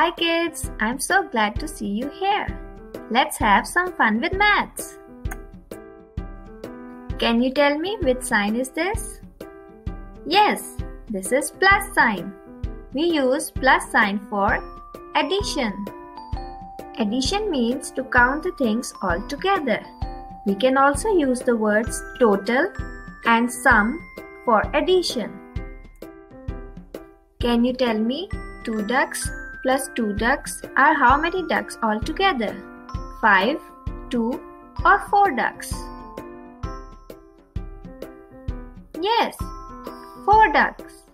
Hi kids, I'm so glad to see you here. Let's have some fun with maths. Can you tell me which sign is this? Yes, this is plus sign. We use plus sign for addition. Addition means to count the things all together. We can also use the words total and sum for addition. Can you tell me 2 ducks plus 2 ducks are how many ducks altogether? 5, 2 or 4 ducks? Yes, 4 ducks.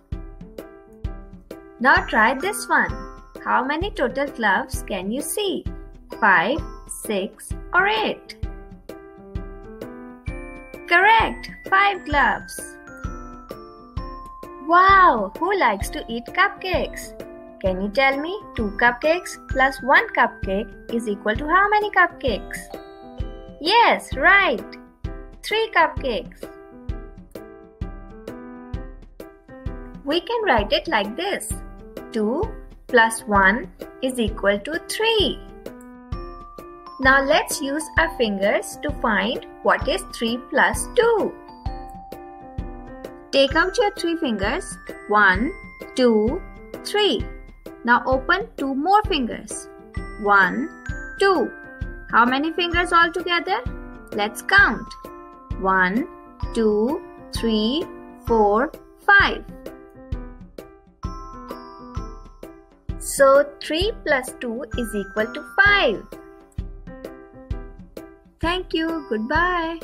Now try this one. How many total gloves can you see? 5, 6 or 8? Correct, 5 gloves. Wow, who likes to eat cupcakes? Can you tell me 2 cupcakes plus 1 cupcake is equal to how many cupcakes? Yes, right. 3 cupcakes. We can write it like this. 2 plus 1 is equal to 3. Now let's use our fingers to find what is 3 plus 2. Take out your three fingers. 1, 2, 3. Now open two more fingers. One, two. How many fingers altogether? Let's count. One, two, three, four, five. So 3 plus 2 is equal to 5. Thank you. Goodbye.